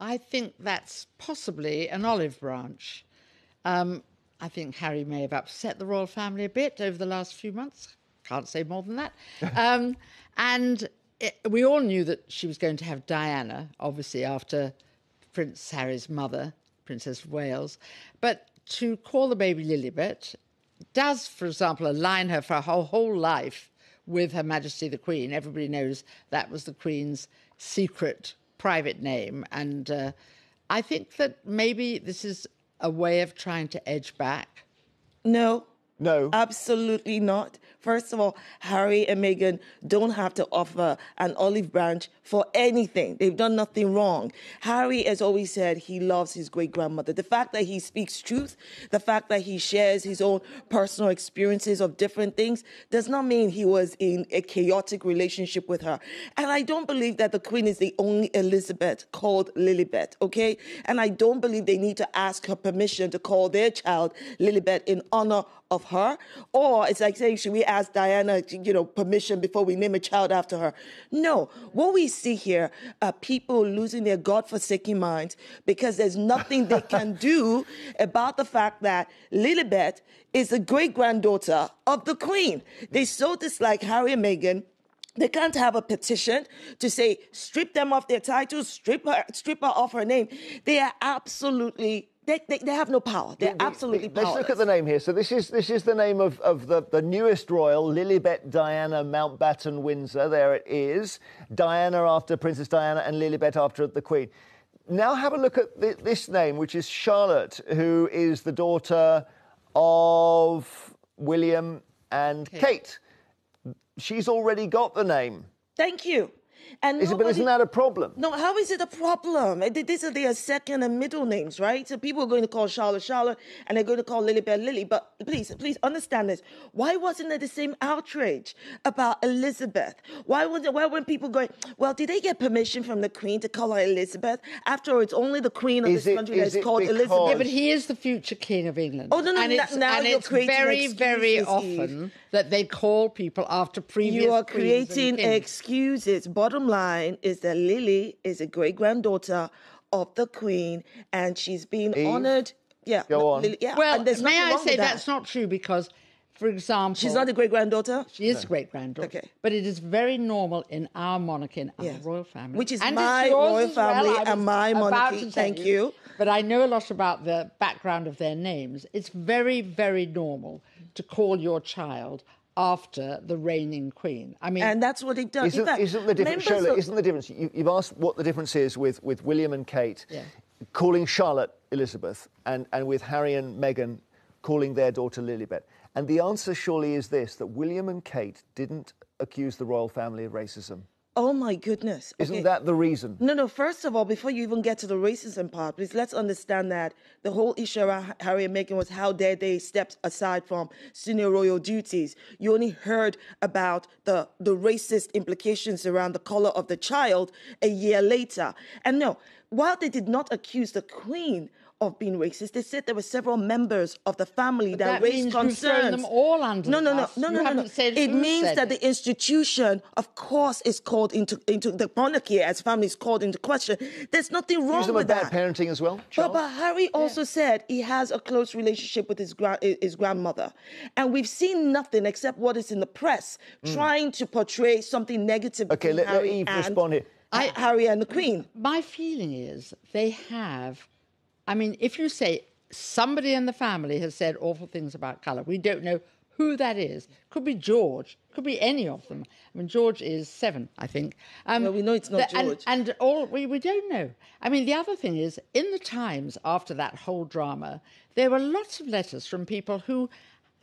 I think that's possibly an olive branch. Um, I think Harry may have upset the royal family a bit over the last few months. Can't say more than that. um, and it, we all knew that she was going to have Diana, obviously, after Prince Harry's mother, Princess of Wales. But to call the baby Lilibet does, for example, align her for her whole, whole life with Her Majesty the Queen. Everybody knows that was the Queen's secret private name. And uh, I think that maybe this is a way of trying to edge back. No. No. Absolutely not. First of all, Harry and Meghan don't have to offer an olive branch for anything. They've done nothing wrong. Harry has always said he loves his great grandmother. The fact that he speaks truth, the fact that he shares his own personal experiences of different things, does not mean he was in a chaotic relationship with her. And I don't believe that the Queen is the only Elizabeth called Lilibet, okay? And I don't believe they need to ask her permission to call their child Lilibet in honor of her. Or it's like saying, should we ask Diana, you know, permission before we name a child after her? No. What we see here are people losing their God-forsaken minds because there's nothing they can do about the fact that Lilibet is the great-granddaughter of the Queen. They so dislike Harry and Meghan they can't have a petition to say strip them of their titles, strip her, strip her off her name. They are absolutely they, they, they, have no power. They're The- the- absolutely Let's look at the name here. So this is this is the name of, of the, the newest royal, Lilibet Diana Mountbatten Windsor. There it is. Diana after Princess Diana and Lilibet after the Queen. Now have a look at thi- this name, which is Charlotte, who is the daughter of William and Kate. She's already got the name. Thank you. And Is it, but nobody- isn't that a problem? No, how is it a problem? These are their second and middle names, right? So people are going to call Charlotte Charlotte and they're going to call Lilibet Lily. But please, please understand this. Why wasn't there the same outrage about Elizabeth? Why wasn't why weren't people going, well, did they get permission from the Queen to call her Elizabeth? After all, it's only the Queen of Is this it- country is that's called because- Elizabeth. Yeah, but he is the future king of England. Oh, no, no, and no, it's, now and you're it's creating very, very often. Eve. Often that they call people after previous You are queens and creating kings. excuses. Bottom line is that Lily is a great granddaughter of the Queen, and she's being Eve, honored. Yeah, go on. Lily- yeah, Well, and there's may I say that. that's not true because, for example, She's not a great granddaughter. She is great granddaughter. Okay. But it is very normal in our monarchy, in our Yes. royal family. Which is and my royal as well, family and my monarchy. to tell Thank you. But I know a lot about the background of their names. It's very, very normal to call your child after the reigning queen. I mean, And that's what it does. Isn't, fact, isn't the difference, members Shola, of- isn't the difference? You, you've asked what the difference is with, with William and Kate Yeah. calling Charlotte Elizabeth and, and with Harry and Meghan calling their daughter Lilibet. And the answer surely is this that William and Kate didn't accuse the royal family of racism. Oh my goodness. Isn't Okay. that the reason? No, no. First of all, before you even get to the racism part, please let's understand that the whole issue around Harry and Meghan was how dare they stepped aside from senior royal duties. You only heard about the the racist implications around the color of the child a year later. And no, while they did not accuse the Queen of being racist, they said there were several members of the family that, that raised means you've thrown concerns. them all under no, the no, no, no, no, no, no. said It means that it. the institution, of course, is called into into the monarchy as family is called into question. There's nothing wrong Accuse them of with bad that. parenting as well, But, Charles? but Harry also said he has a close relationship with his grand his grandmother, and we've seen nothing except what is in the press hmm. trying to portray something negative. Okay, between let- let Eve and, respond here. Ha- Harry and the Queen. my feeling is they have. I mean, if you say somebody in the family has said awful things about colour, we don't know who that is. Could be George. Could be any of them. I mean, George is seven, I think. Um, Well, we know it's not the- and- George. And, all we, we don't know. I mean, the other thing is, in the Times after that whole drama, there were lots of letters from people who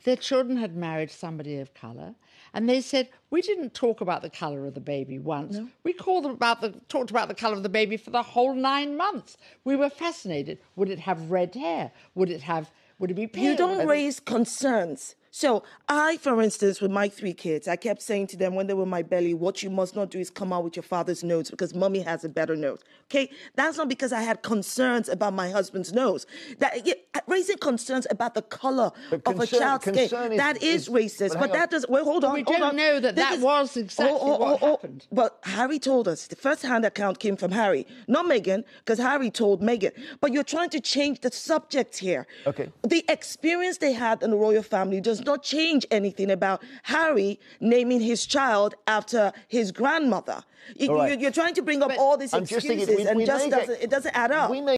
their children had married somebody of colour, and they said we didn't talk about the colour of the baby once. We called them about the talked about the colour of the baby for the whole nine months. We were fascinated. Would it have red hair? Would it have? Would it be pale? You don't raise concerns So I, for instance, with my three kids, I kept saying to them when they were in my belly, what you must not do is come out with your father's nose because mommy has a better nose. Okay? That's not because I had concerns about my husband's nose. That yeah, uh, raising concerns about the color But of a child's skin, is, that is- racist. but But, that does well hold on. we hold don't on. know that This that was exactly oh, oh, what oh, happened. But Harry told us the first hand account came from Harry, not Meghan, because Harry told Meghan. But you're trying to change the subject here. Okay. The experience they had in the royal family does not change anything about Harry naming his child after his grandmother. You, All right. are trying to bring up all these I'm just excuses, thinking we, and we just doesn't, it doesn't add up. We may